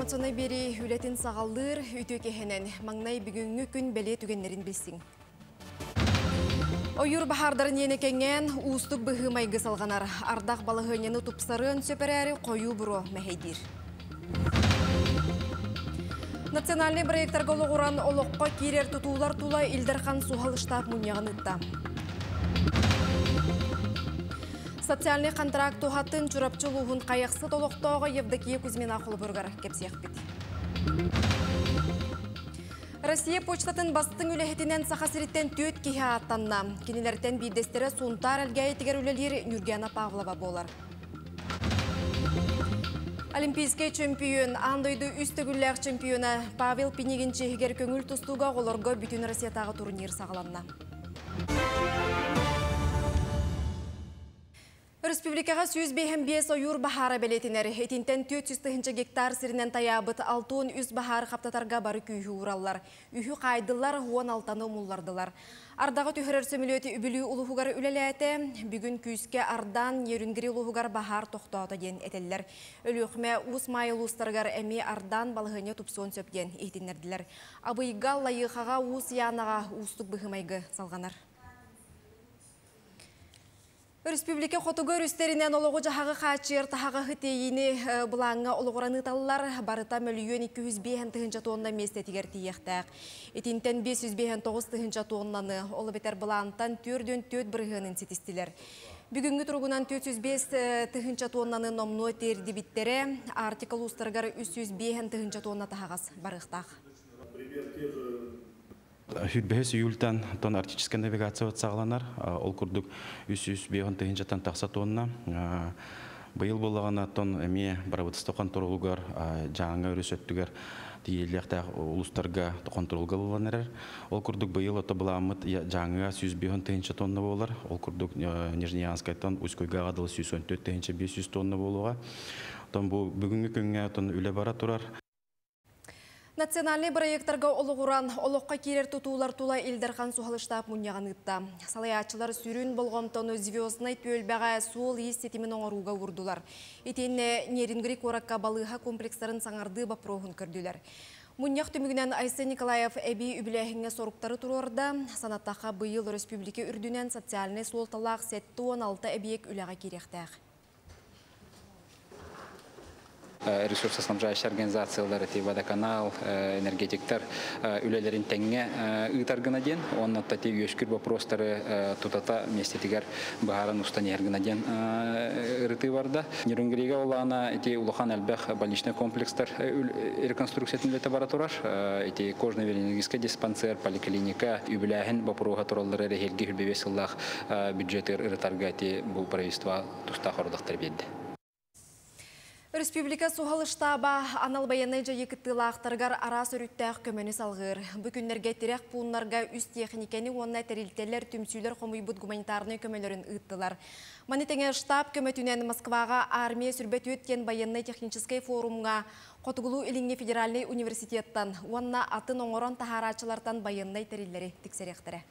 информационный бери үлетін сағалдыр үті кехенен маңнай бүгінгі күн бәле түгенлерін білсің. Ойыр бахардарын ені кенген ұстық бұғы майғы салғанар. Ардақ балығынені тұпсарын сөперәрі қою бұро мәхейдір. Национальный проекттар голығыран олыққа керер тұтулар тула Илдерхан Сухал штаб мұнияғын ұтта. Социальный контракт тухатын чурапчылуғын қайықсы толықтауға Евдокия Кузьмина Холбургар кепсех бит. Россия почтатын бастың үләхетінен сақасыреттен төт кеге аттанна. Кенелерден бейдестері сунтар әлгәй тегер үлелері Нүргена Павлова болар. Олимпийский чемпион, андойды үстігілләқ чемпионы Павел Пенегин чехігер көңіл тұстуға оларға бүтін Россиятағы турнир сағаланна. Республикаға сүйіз бейхін бес ойур бахара белетінер. Етінтен 400 гектар сірінен таябыт алтуын үз бахар қаптатарға бары күйі ураллар. Үйі қайдылар, хуан алтаны мұллардылар. Ардағы түйірер сөмілеті үбілі ұлығығар үлеләті, бүгін күйіске ардан ерінгірі ұлығығар бахар тоқтауды ден әтелілер. Өліқме ұс майыл ұстарғар әме ардан балығыне тұпсон сөпден ехтенерділер. Абыйға лайықаға ұс янаға ұстық бұғымайғы салғанар. Республика хотугөр үстерінен олығы жағағы қачыр тағағы хытейіні бұлаңға олығыраны талылар барыта мөлүйен 205 тұхынча тонна месте тегер тиектәк. Етінтен 509 тұхынча тоннаны олы бетер бұлантан түрден төт бірғының сетістілер. Бүгінгі тұрғынан 405 тұхынча тоннаны номну терді биттері артикл ұстырғар 305 тұхынча тонна тағағас барықтақ. Хүтбәһес июльтан тон арктическая навигация сағланар. Ол күрдік үс үс бейғын тыйын жаттан тақса тонна. Бұйыл болағана тон әме барабытыстыққан тұрылуғар жаңа өріс өттігер тиеліқті ұлыстарға тоқан тұрылғалыланырар. Ол күрдік бұйыл оты бұламыт жаңа сүз бейғын тыйынша тонна болар. Ол күрдік Нижнеянскайтан Уськойға ғадылы 114 тыйынша 500 тонна болуға. Тон бұл бүгінгі күнге тон үлі бара тұрар. Национальный проекттарға олығыран олыққа керер тұтулар тула Илдерхан суғалыштап мұнияған ұтта. Салаячылар сүрін болғамтоны звездный төлбәға суыл естетімін оңыруға ұрдылар. Етені нерингірі қоракка балыға комплекстарын саңарды бапроғын көрділер. Мұнияқ түмігінен Айсы Николаев әбей үбіләхіңе соруқтары тұрорда, санаттаға бұйыл республика үрдінен социальный солталақ сәтті 16 әбейек үләға керектәқ. Ресурсоснабжающий организациялар эти водоканал энергетиктер үлелерин теңге ыйтаргына ден онна тати өскүр вопростары тутата вместе тигер бааран устан ергына ден ырыты барда нерүнгриге олана эти улахан элбэх больничный комплекстер реконструкциятын лете бара эти кожно венерологический диспансер поликлиника үбүлэхин бапуруга тураллары рехелги хүлбебесыллах бюджет ырытарга эти бу правительство туста хордактар бедди Республика Сухал штаба анал баянай жайы кыттылақтаргар арас өріттәқ көмені салғыр. Бүкінлерге терек пуынларға үз техникені онна тәрілтелер түмсүйлер қомойбұт гуманитарны көмелерін ұттылар. Манетеңе штаб көметінен Москваға армия сүрбет өткен баянай техническай форумға Қотығылу федеральный университеттан, онна атын оңырон тахарачылартан баянай тәрілері тіксеректірі.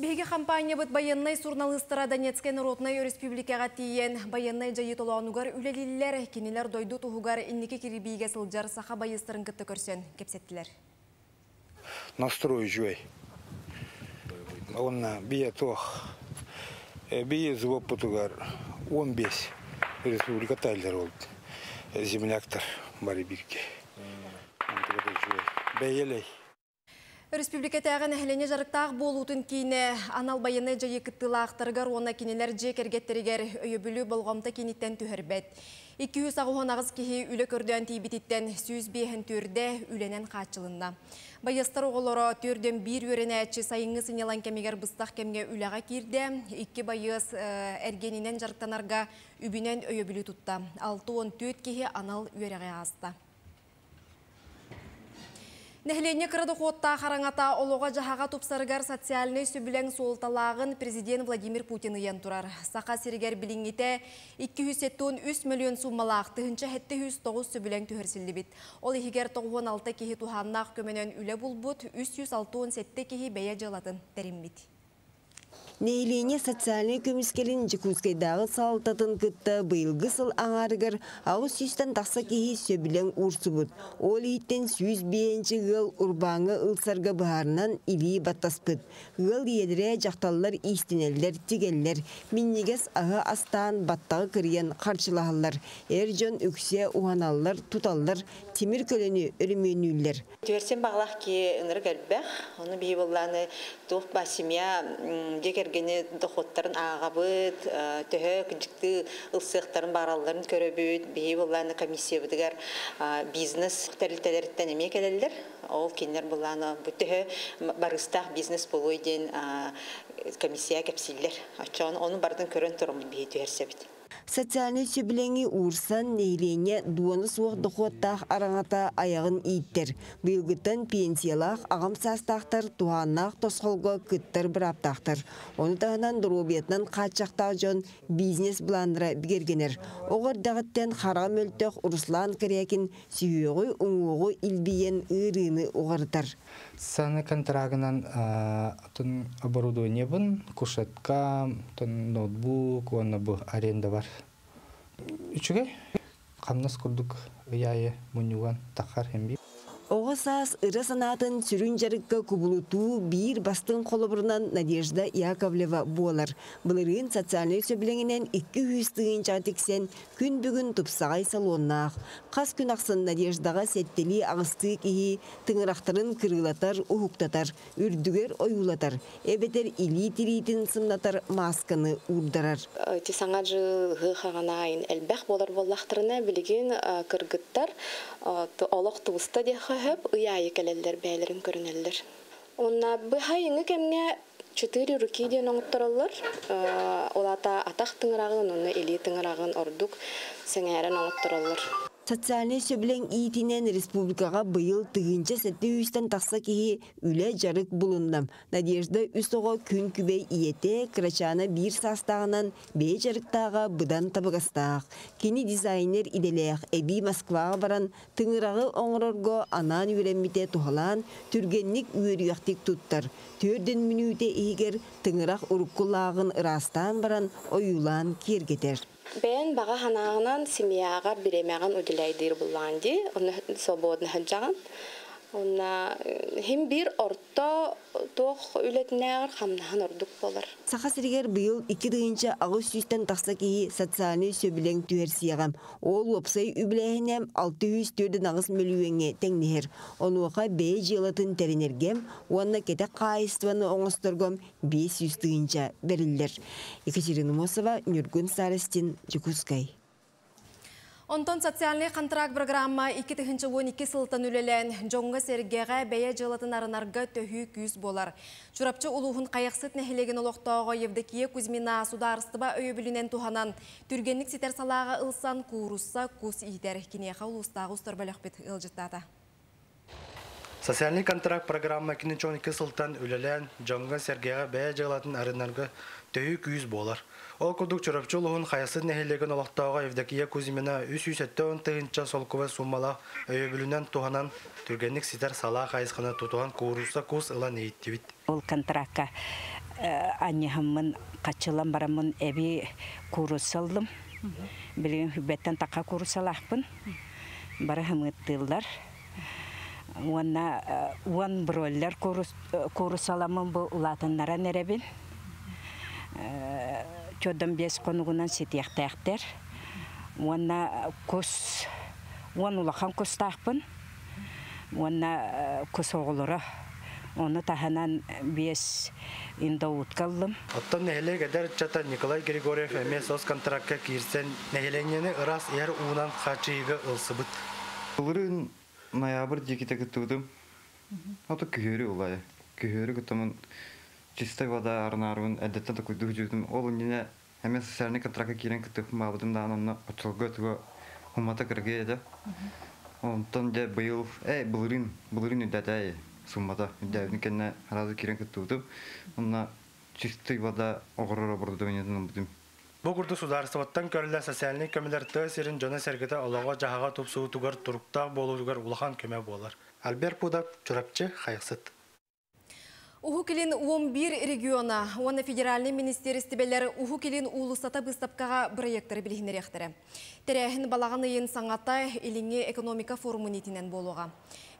Беге компания бұд баяннай журналистара Донецкай Народной Республикаға тиен баяннай жайы толуанугар үлелілер, кенелер дойду тұхугар иннеке кирибиге сылжар саха байыстырын кітті көрсен кепсеттілер. Настрой жуй. Онна бие тох. Бие звук потугар 15 республика тайлер олд. Земляктар барибикке. Бейелей. Республика тәғін әхлене жарықтақ болутын кейіне анал байыны жайы кыттылақтырғар оны кенелер же кергеттерігер өйөбілі болғамта кенеттен түхірбет. 200 ағуын ағыз кеге үлі көрден тейбітеттен сүйіз бейхін түрде үленен қачылында. Байыстар оғылары түрден бір өрен әтші сайыңы сынелан кемегер бұстақ кемге үліға керді, екі байыз әргенінен жарықтанарға үбінен өйөбілі тұтта. 6-14 кеге анал өреге асты. Нәхлене кырды қотта қараңата олуға жағаға тұпсарығар социальный сөбілен солталағын президент Владимир Путин ұян тұрар. Сақа сирігер біліңгіте 273 миллион суммалақ тұхынша хетті 109 сөбілен түхірсілді бит. Ол егер 96 кехи туханнақ көменен үлі бұлбұт 367 кехи бәйе жылатын тәрім бит. Нейлене социальный көміскелін Жекускайдағы салтатын кытта бұйылғы сыл аңарығыр ауыз сүйстен тақса кейі сөбілен урсубут. Ол иттен сүйіз бейенчі ғыл урбаңы ылсарға бұхарынан илі баттаспыт. Ғыл едіре жақталылар истинелдер, тигеллер. Миннегес ағы астан баттағы кірген қарчылағылар. Ер жон үксе уаналлар, туталлар, темір көліні ыңыр кәлбәқ, оны бей болланы тух ба декергені доходтарын ағабыт, төһө күнжікті ылсықтарын бараларын көрөбүт, бей болланы комиссия бұдығар бизнес тәрілтелеріттен еме келелер, ол кенлер болланы бүттіхі барыстақ бизнес болуй ден комиссия кәпсиллер. Оны бардың көрін тұрым бей түверсебіт. Социальный сөбілеңі урсан нейлене дуаны суық дұқуаттақ араңата аяғын иттер. Бұйылгыттан пенсиялақ ағам састақтар туғаннақ тосқолға күттір бір аптақтыр. Оны тағынан дұробетнан қатшақтақ жон бизнес бұландыра бігергенер. Оғыр дағыттен қара мөлтіқ Руслан Кірекін сүйеғі ұңуғы илбиен ұрыны оғыртар. Саны контрагынан оборудование бун, кушетка, ноутбук, оны бу аренда бар. Үчүгэй, камнас курдук ыяйы мунюган тахар хемби. Оғы саас ыры санатын сүрін жарыққа күбілуту бір бастың қолыбырынан Надежда Яковлева болар. Бұлырын социальный сөбіліңінен 200 тығын жатексен күн бүгін тұпсағай салоннақ. Қас күн ақсын Надеждаға сеттели ағысты кейі тыңырақтарын кырылатар, ұхуқтатар, үрдігер ойулатар. Эбетер или тиритін сымнатар масканы урдарар. Ти саңа жы туыста де хөп ыяйы келелер бәйлерин көрүнеллер. Онна быхай еңі кемге четыре руки ден оңыттырылыр. Олата атақ тыңырағын, оны или тыңырағын ордук сеңәрен оңыттырылыр. Социальный сөбілен иетінен республикаға бұйыл тығынча сәтті үстен тақса кейі үлі жарық бұлындам. Надежда үстіға күн күбей иете крачаны бір састағынан бей жарықтаға бұдан табығастақ. Кені дизайнер иделеяқ әбі Москваға баран тыңырағы оңырорго анан үйренмите тухалан түргенник үйіріяқтик туттар. Төрден минуте егер тыңырақ ырастан баран ойулан кергетер. Бен баға ханағынан семьяға биремәгән үділәйдер булланди, оны свободны хаджаган. Онна хим бир орто тох үлетнәгәр хамнахан ордук болар. Саха сиргер быйыл 2 дыйынча агыс сүстен тақса кейі социальный сөбілен түерсияғам. Ол опсай үбіләхінем 600 төрден ағыс мөлуеңе тәңнехер. Онуға бей жылатын тәрінергем, онна кете қайыстываны оңыстыргом 500 дыйынча берілдер. Екатерина Мосова, Нюргун Сарыстин, Жукускай. Онтон социальный контракт программа 2012 сылтан үлелен жоңға сергеға бәйе жылатын арынарға төхі күйіз болар. Чурапчы улуғын қайықсыт нәхілеген олықтауға Евдокия Кузьмина өйі білінен туханан түргенлік сетер салаға ылсан курусса кус ийтер кенеға улыстағы ұстар бөлік бет ылжыттады. Социальный контракт программа 2012 сылтан үлелен жоңға сергеға бәйе жылатын арынарға төхі күйіз болар. Ол кудук чурапчулуһун хайасы нехилеген олохтоога Евдокия Кузьмина үс он тыгынча солкова суммала өйөбүлүнөн туханан түргенник ситер сала хайысқана тутуган кууруса кус ылан эйттибит. Ол контрактка аньяхаммын качылан барамын эби курусалдым. Билген хүбеттен тақа курусалахпын. Бара хымыттылар. Уанна уан броллер курусаламын бу улатыннара неребин чөдөн бес конугунан сетияқтаяқтар. Уанна кос, уан улахан костақпын. Уанна кос оғылыры. Оны таханан бес инда уткаллым. Оттон нехеле гедер чата Николай Григорьев эме сос контрактка кирсен нехеленени ырас ер уунан хачыйга ылсыбыт. Булырын ноябрь диките кытудым. Ото күһөрү улай. Күһөрү кытымын чистой вода арнарвын әдетте такой дух жүзім. Ол нене әме социальный контрактка кирен кытып мабыдым да анны очылгы туго хумата кырге эде. Онтон де быйыл э үдәдәй суммада үдәвни кенне разы. Онна вода огорора курду сударствоттан көрүлө социальный көмөлөр төсерин жона сергете олого жахага тупсуу тугар туруктак болуугар улахан көмө болар. Альбер Пудап, чурапчы, хайыксыт. Уху келин 11 региона, оны федеральный министерстебелер уху келин улыстата быстапкаға проекттары білігінеректірі. Тәрәхін балаған үйін саңата еліңе экономика форумын етінен болуға.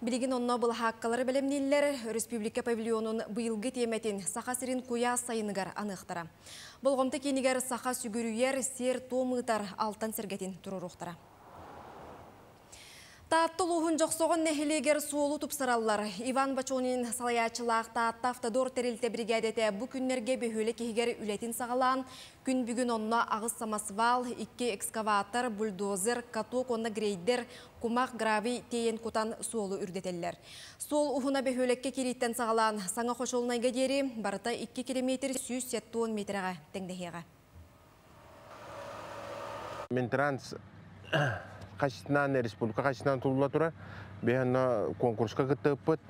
Білігін онна бұл хаққалары білімнелер Республика павильонын бұйылғы теметін сақа сірін қоя сайыныгар анықтыра. Болғымты кенігер сақа сүгірүйер сер томытар алтан сергетін тұрырықтыра. Тааттыл ұғын жоқсоғын нәхілегер суолу тұпсыраллар. Иван Бачонин салаячылақ таатта автодор терилте бригадеті бұ күннерге бөхөлі кегер үлетін сағалан, күн бүгін онна ағыз самасвал, икки экскаватор, бульдозер, каток, онна грейдер, кумақ грави тейен кутан суолу үрдетеллер. Сол ұғына бөхөлекке кереттен сағалан, саңа қошолнайға дері, барыта 2 километр 170 метрға тәңдехеға. Минтранс качествынан республика качествынан тулула тура беханна конкурска кыттыппыт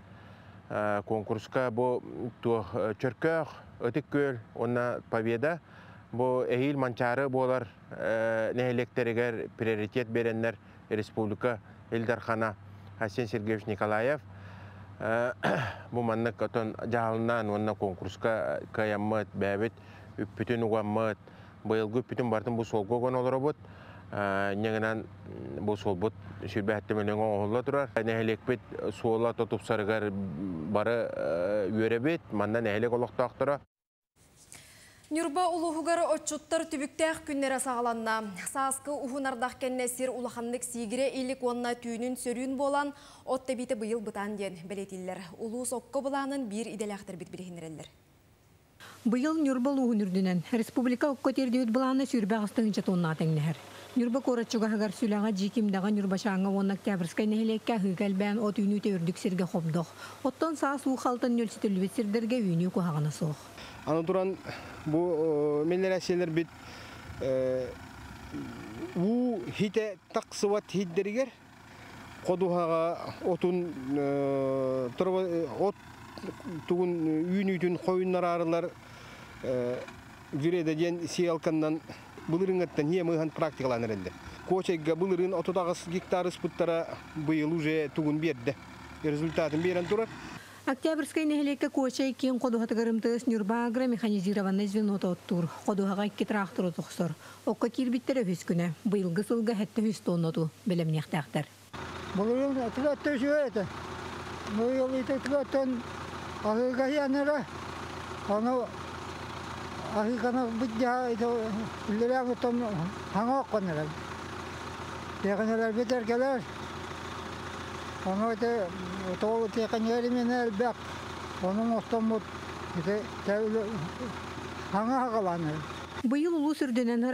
конкурска бу ту чөркөөх өтүк көл онна победа бу эхил манчары болар нехелектеригер приоритет береннер республика Эльдархана Хасен Сергеевич Николаев бу маннык отон жаалынан онна конкурска каяммыт бәбит үппүтүн угаммыт быйылгы үппүтүн бартын бу солгогон олоробут ñeŋenan bu solbut sürбәһәттеменең оңолла турар. Нәһелекпет суола тотуп сарыгар бары үөребет, манна нәһелек олоқтақтыра. Нюрба улуғығары отчуттар түбіктәқ күннері сағаланна. Саасқы ұхынардақ кәннесір улаханлық сигіре илік онна түйінін сөрін болан отты біті бұйыл бұтан ден білетілер. Улу соққы бұланын бір иделяқтыр бит білігінерелер. Бұйыл Нюрба улуғын республика оққа тердеуіт бұланы сүрбә ағыстың жетонна тәңнәр. Нюрба коратчуга хагар сүләңа жикимдага нюрба шаңа онна октябрьскай нехилекке хыгал от үйнү төрдүк сирге хобдох. Оттон саа суу халтын нөлсүтүлүбүт сирдерге үйнү кухагана соох. Аны туран бу меллер әселер бит у хите таксыват хиддеригер кодухага отун от тугун үйнүтүн койуннар арылар жүреде ден сиялкандан былырыңаттан не мыхан практикаланыр энди кочайга былырын отутагыс гектар испыттара быйыл уже тугун берди результатын берен турар Октябрьской нехилекке кочай кин кодухаты гырымтыс нюрбагра механизированный звено тоттур. Кодухага икки трактор отухсор. Окка кирбиттер өфіс күні. Быйылғы сылға хәтті хүс тонноту білімнектақтар. Бұлырын тігатты жүйеті. Быйыл ите тігаттан ахыға яныра. Аны битер келер. Аны ите тол теканери мен әлбәк. Оның остамут ите тәүле хаңа хагаланыр. Быйыл улу сүрдөнөн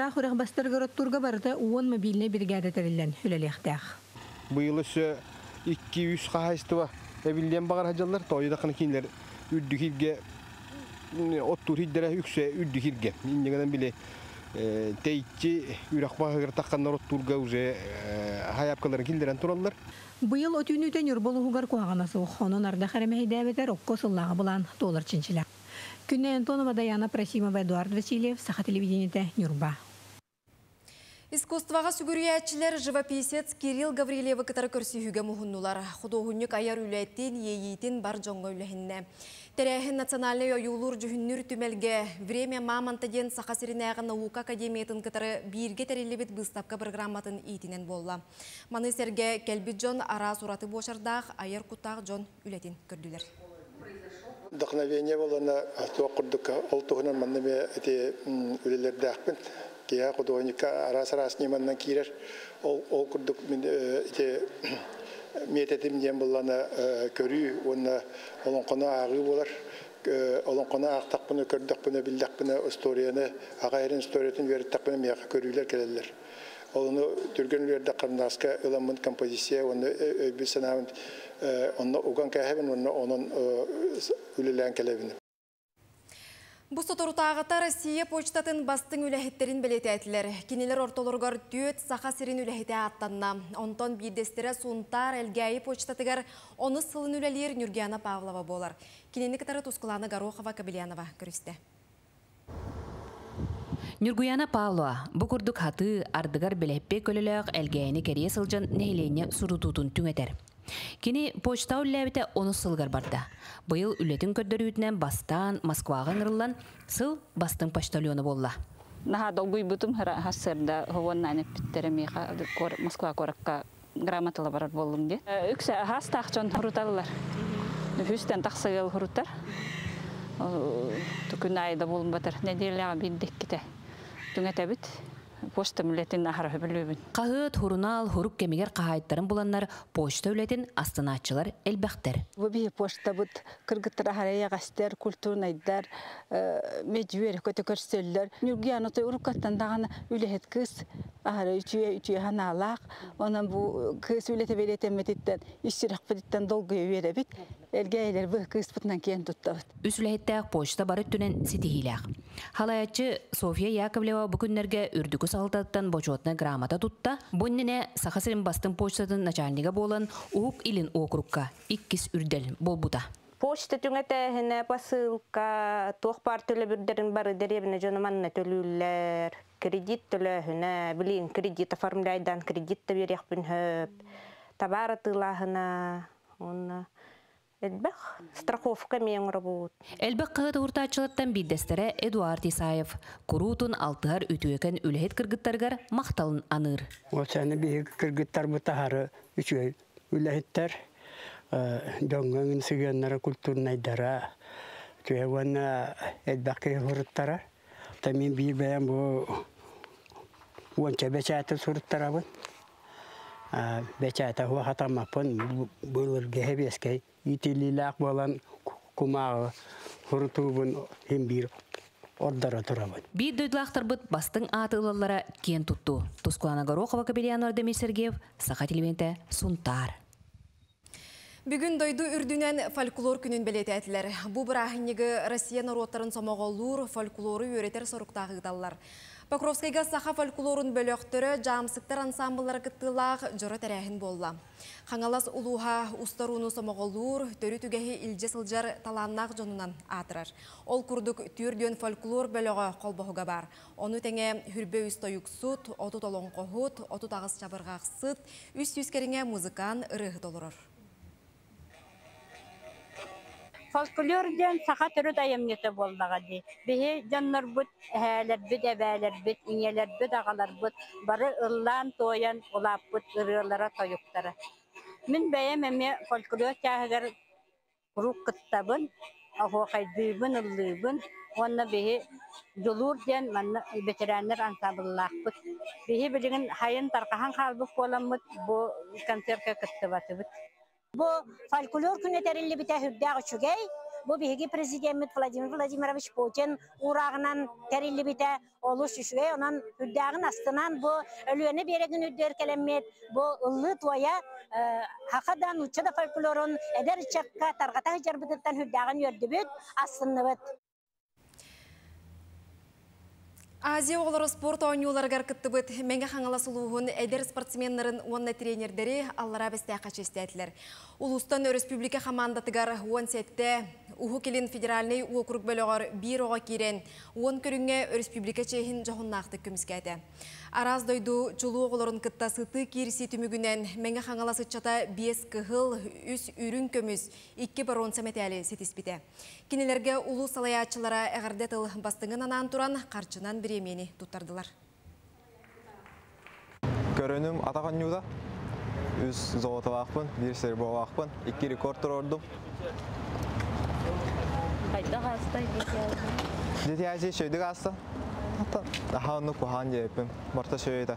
барыта уон мобильный бригада терилен. Быйыл өсө 200 хахайстыва эбилден багар хажалар тойда каны кинлер үддү хирге оттур хиддере үксе үддү хирге. Иннегенен биле тейчи үрак багыр такканнар оттурга уже хаяпкалар киндерен тураллар. Быйыл өтүүнүтен юрболугар куагана суох, онун арда харемехидәбетер окко сыллага булан толар чинчилер. Күнне Антонова Даяна Просимова Эдуард Васильев, Саха телевидениете, Нюрба. Искусстваға сүгүрүячилер живописец Кирилл Гаврилева кытары көрсүйіге мұхыннулар. Худоғыннық аяр үләттен, ейейтін бар жоңға үләхінне. Тәрәхін национальный ойулур жүхіннүр түмелге время мамантаден Сақасыринағы наука академиятын кытары бирге тәрелебет бұстапқа программатын итінен болла. Маны серге кәлбіт жон ара сураты бошардақ аяр жон үләтін көрділер. Вдохновение было на то эти үлелерде акпын. Кия художника арас-арас неманнан кирер. Ол ол курдук эти мететим дем буллана көрү, онна олон кона агы болар. Олон кона актак буны көрдүк буны билдек буны историяны, агайрын историятын бердик буны мияка көрүлөр келелер. Оны түргөнлөрдө карнаска ыламын композиция, оны өйбү санамын, оны уган кәһәбин, оны onun үлелән келебин. Бұл соторутағыта Россия почтатын бастың үләхеттерін білеті әтілер. Кенелер ортолырғар түйет сақа сирин үләхеті аттанна. Онтон бейдестері сұнтар әлгәйі почтатығар оны сылын үләлер Нүргияна Павлова болар. Кенені кітары Тускуланы Горохова Кабелянова көрісті. Нүргуяна Павлова бұқырдық хаты ардығар білеппе көліліғ әлгәйіні кәрие сылжан нәйлене сұрутутун түңетер. Кини почта үлләбите оны сылгар барда. Быйыл үлетін көрдөрүүтінен бастан Москваға ырыллан сыл бастың почтальоны болла. Наха долгуй бутум хассырда ховоннан эппиттеремиха Москва коракка грамотала барар болдум де. Үксә хас тахчон хуруталлар. Хүстен тахсагыл хурутар. Түкүн айда болум батыр. Неделяга биддик ките. Түңәтәбит почта мүлетін ахара хөбілөбін. Қағыт, хурунал, хурук кемегер қағайттарын бұланнар почта үлетін астанатчылар әлбәқтер. Бұбі почта бұд кыргыттар ахарая ғастер, культурнайдар, меджуер, көті көрсөллер. Нүргі аныты ұрыққаттан дағаны үлехет кыз, ахара үтүйе үтүйе ханалақ, онан бұл кыз үлеті беретен метиттен, ишчирақ бідіттен долғы өйері бит, элгейлер бұл кыз бұтынан кейін тұттабыт. Үсіләйттәк почта бары түнен ситихиләк. Халаячы София Яковлева бүкүннерге үрдүкү салтаттан бочотна грамота тутта. Боннине сахасырын бастын почтатын начальнига болан ук илин округка иккис үрдел болбута. Почта түңәтәһенә посылка, тохпар төлө бүрдерин бары деребіне жоныманна төлүлләр, кредит төлөһүнә, билин кредит оформляйдан кредит та берекпин хөп, товар тылаһына, онна Элбэх страховка мен работ. Элбэх кыгыт уртачылаттан биддестере Эдуард Исаев. Курутун алтыгар үтүөкен үлэхет кыргыттаргар макталын аныр. Осаны би кыргыттар бутахары үчөй үлэхеттер жоңгын сыгыннара культурнайдара. Түйәван элбэхке хуруттара. Тамин би бәйән бу уанча бәчәті суруттара бун. Бәчәті хуа хатамапын бұлыр гәһебескей итилилак болан кумағы хуртубун химбир ордара турабын. Би дөйдлақтарбыт бастың атылалара кен тутту. Тускулана Горохова Кабелиян Ардемир Сергеев, Саха телевенте Сунтар. Бүгін дойду үрдінен фольклор күнін білеті әтілер. Бұ бірахынегі Россия народтарын сомағолур фольклоры өретер сұрықтағы даллар. Покровскайга саха фольклорын бөлөктөрі жамсыктар ансамблары кыттылақ жұры тәрәхін болла. Хаңалас улуға ұстаруны сомағолур, төрі түгәхи илже сылжар таланнақ жонунан атырар. Ол күрдік түрден фольклор бөлігі қолбағыға бар. Оны тәңе хүрбе үсті юксут, оту толон қоғыт, оту тағыз чабырғақ сыт, үс юскеріңе толырыр. Фольклорден саха түрі дайымнеті болдаға ди. Бихи жаннар бұд, әәлер бүд, әбәлер бүд, иңелер бүд, ағалар бүд, бары ыллан тоян, улап бүд, ырылара тойуқтары. Мен бәйем әме фольклор құруқ қыттабын, ahoqaydybın ıllыбын onna bihi dulur den manna veteranlar ansambıllaqpıt bihi bilgin hayın tarqahan qalbık bolamıt bu konsertga kıttıbatıbıt bu folklor күнетерилли бите хүрдәгы чүгәй бу биһиги президент Владимир Владимирович Путин урагынан терилли бите олус үшүгәй онан хүрдәгын астынан бу өлүәне береген үддер келеммет бу ыллы тоя хакадан уча да фольклорун эдер чакка таргата жарбытыттан хүрдәгын йөрдүбүт астынныбыт Азия олары спорт ойнуларгар кыттыбыт мәңге хаңала сұлуғын әдер спортсменнарын онна тренердері аллара бәсті қачесті әтілер. Улустан республика командатыгар 10 сетте Уху келин федеральный округ бөлігір бір оға керен 10 көріңе республика чейхін жоғыннақты көміскәді. Араз дойду чулу оғыларын кытта сыты кирси түмігінен мәңге хаңала сытчата 5 кығыл үс үрін көміз 2 барон сәметәлі сетіспіде. Кенелерге улу салаячылара әғірдетіл бастыңын анан туран қарчынан біремені тұттардылар. Көрінім атаған юда. Үз золоты вақпын, бір сері бұл вақпын. Екі рекорд ордым. Қайда қастай шөйді қасты. Аха оны кухан жепім. Марта шөйді.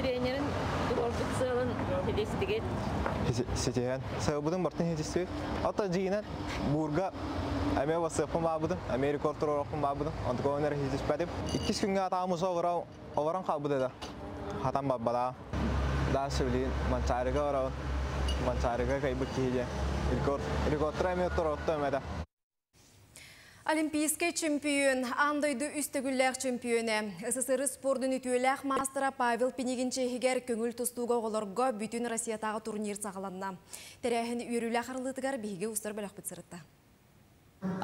Тренерин орбут сылын хедестигет. Сетеген. Сәбудың мартын хедестигет. Ата жиінен бурга әме васыпын бабыдым. Әме рекорд орақпын бабыдым. Антыға өнер хедеспәдім. Иккіз күнге атамыз оғырау. Оғыран қалбыды да. Хатан баббада. Да сөйлейін. Манчарыға орауын. Манчарыға кайбы кейде. Рекорд әме тұротты әмеді. Олимпийский чемпион, андойды үстігілләқ чемпионы. СССР спордың үтуеләқ мастера Павел Пенегинче егер көңіл тұстуға оларға бүтін Россиятағы турнир сағаланна. Тәрәхін үйріләқ арылытығар бейге ұстар бәләқ бітсірітті.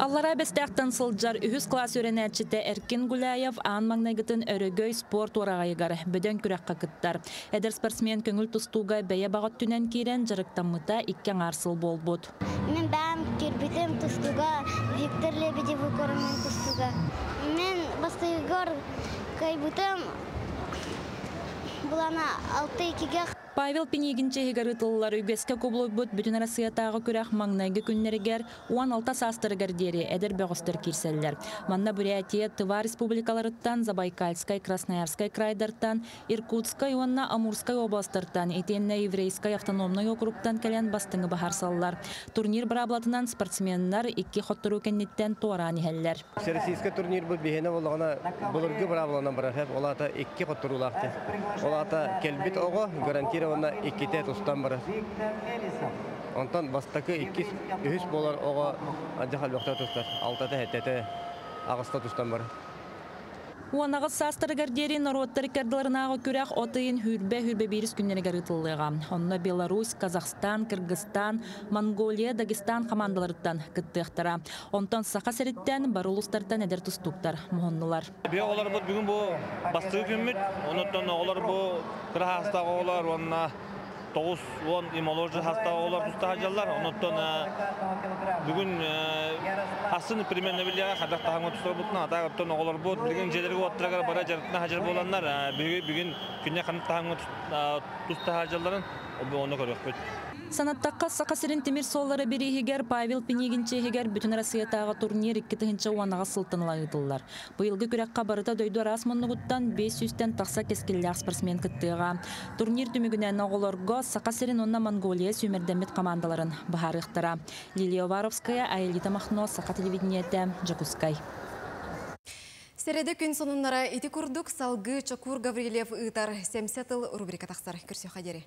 Аллара бестәқтан сылджар үхіс класс өренәрчіті Эркин Гуляев аан маңнайгытын өрөгөй спорт орағайығар бөдөн күрәққа кыттар. Әдір спортсмен көңіл тұстуға бәйе бағыт түнен кейрен жарықтамыта иккен арсыл болбуд. Мен бәм кербітім тұстуға Виктор Лебедев көрімен тұстуға. Мен бастығығыр кайбытым бұлана алты екіге Павел Пенегинче хигарытыллар үгеске кублойбут бүтін Россиятағы күрәк маңнайгы күннерігер уан алта састырыгар дері әдір бөғістер кирселлер. Манна Бурятия, Тыва республикаларыттан, Забайкальскай, Красноярскай крайдартан, Иркутскай, уанна Амурскай областартан, Этенне Еврейскай автономный округтан кәлен бастыңы бахар саллар. Турнир браблатынан спортсменнар икки хоттыру кәннеттен туаран ихәлләр. Всероссийский турнир бұл бейіне болғана бұлырғы браблана барахып, олата икки хоттырулақты. Олата келбит оғы гарантированно икките тустан бара. Онтан бастакы икки үхіс болар оғы ажахал бақта тустар. Алтата ағыста тустан. Уанағыз састырыгар дери народтар кәрділарынағы күрәк отыйын хүрбе хүрбе беріс күннерігер ытылыға. Онна Беларусь, Казахстан, Кыргызстан, Монголия, Дагестан командаларыттан кыттықтара. Онтан сақа сәріттен барулустартан әдер тұстуктар мұхоннылар. Бе олар бұл бүгін бұл бастығы күнміт, онықтан олар бұл кыра хастағы олар, онна тоғыз он ималоржы хастағы олар тұста хажалар, онықтан бүгін асын примерно билияга хадак тахаңа тустар бутна ата оттон оголор бут билген жедерге оттырагар бара жарытына хажар боланнар бүгүн күнне канат тахаңа туста хажаларын оны көрөкпүт Санаттаққа сақасырын темир соллары берихигер Павел Пенегинчехигер бүтін Россиятағы турнир 2-тігінші уанаға сылтынылайдылар. Бұйылғы күрәкқа барыта дөйді рас мұнығыттан 500-тен тақса кескелі спортсмен кіттіға. Турнир түмігінен оғылырға сақасырын онна Монголия сүймердемет командаларын бұхарықтыра. Лилия Варовская, Айлита Махно, Сақа телевидениеті, Джакускай. Середе күн сонуннара ити курдук салгы Чакур Гаврилев ытар 70 рубрика тақсар көрсі қадері.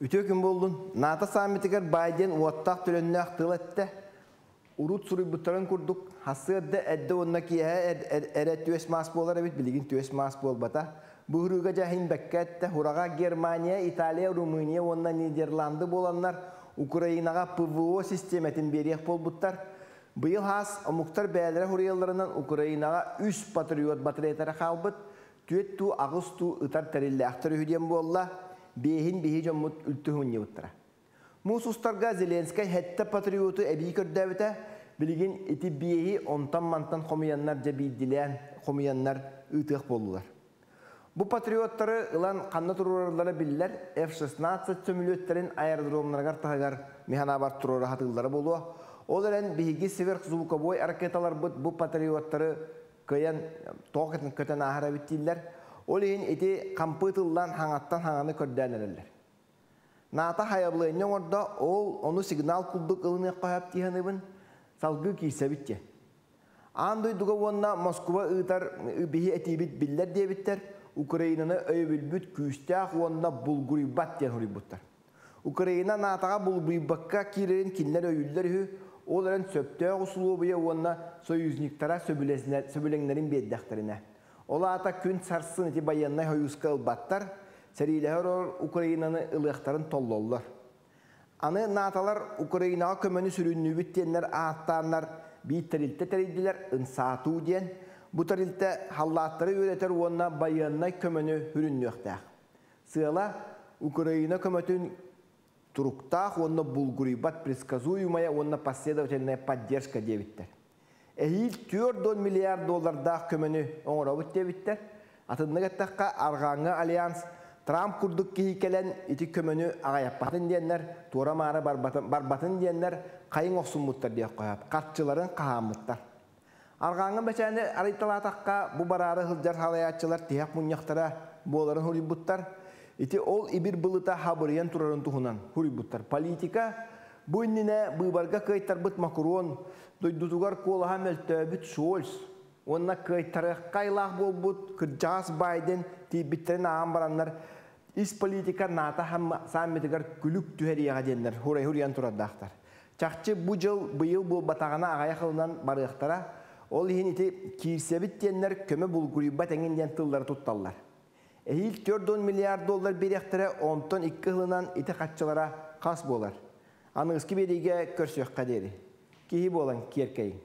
Үтө күн болдун. НАТО саммитигер Байден уаттақ төлөнне ақтыл әтті. Урут суры бұттарын күрдік. Хасырды әдді онна кия әрі түйес мас болар әбет, білігін түйес мас бол бата. Бұғыруға жахин бәкке Германия, Италия, Румыния, онна Нидерланды боланлар. Украинаға ПВО системетін берек бол бұттар. Бұйыл хас, омуқтар бәлірі хұрияларынан Украинаға үш патриот батырейтары қалбыт. Түйет ту, ағыз ту, ұтар тәрілі ақтыр үйден болла. Бейхин бейхи жоммут үлтіхін еуттыра. Мусустарға Зеленскай хәтті патриоты әбей көрдәвіті, білген эти бейхи онтан мантан қомияннар жабейділән қомияннар ұйтық болулар. Бұ патриоттары ылан қанна тұруларлары білілер F-16 сөмілеттерін аэродромнарғар тағығар механабар тұруры хатылары болуы. Ол әрін бейхиги сверхзвуковой ракеталар бұд бұ патриоттары көйен тоқетін көтен ахара біттейлер. Ол ең эти кампытылдан хаңаттан хаңаны көрдәнелерлер. Ната хаyablığın orada ол onu сигнал кулдук ылыны қойап тиханыбын салгы кийсе битте. Андой дуга вонна Москва ытар бихи этибит биллер дебиттер Украинаны өйбүлбүт күстәк вонна булгури бат ден. Украина натага булбуйбакка кирерин кинлер өйүллер оларын сөптөө усулуу буя вонна союзниктара сөбүлеңнерин беддахтарына. Олата күн сарсын эти баяннай хойуска ылбаттар, сәриләһөр Украинаны ылыктарын толлоллар. Аны наталар Украинаға көмөні сүрүннү биттеннер аттаннар бийттерилте теридилер ынсату диен. Бу терилте халлаттары өретер онна баяннай хүрүннүөхтәк. Сыла Украина туруктах онна булгурибат предсказуемая онна последовательная поддержка дебиттер. Эхил 4 миллиард доллардақ көміні оңырауыт дебіттер. Атыннығыттаққа арғаңы альянс Трамп күрдік кейкелен ити көміні ағаяппатын дейінлер, тура мары барбатын дейінлер қайын оқсын мұттар дейік қойап, қатчыларын қағамыттар. Арғаңы бәчәні арайталатаққа бұ барары хылжар халаятчылар тияқ мұнияқтара боларын хурибуттар. Ити ол ибір бұлыта хабырыян турарын тұхынан хурибуттар. Политика бұйніне бұйбарға көйттар бұт Макрон, дойдутугар колаха мөлтөбүт Шольц. Онна көйттарық қайлақ болбут, кыржас Байден, тибиттерин ағам бараннар. Ис политика ната хам саммитигар күлүк түһәрияға денлер, хурай хуриян тураддақтар. Чақчы бұ жыл бұйыл бұл батағана ағая қылынан барықтара, ол ехін ити кирсебит денлер көмі бұлгурибат әңін ден тыллары тұтталлар. Эхил 4 миллиард доллар беректері онтон 2 хылынан ити қатчылара қас болар. Аныңызки береге көрсөк қадері. Кихи болан керкейін.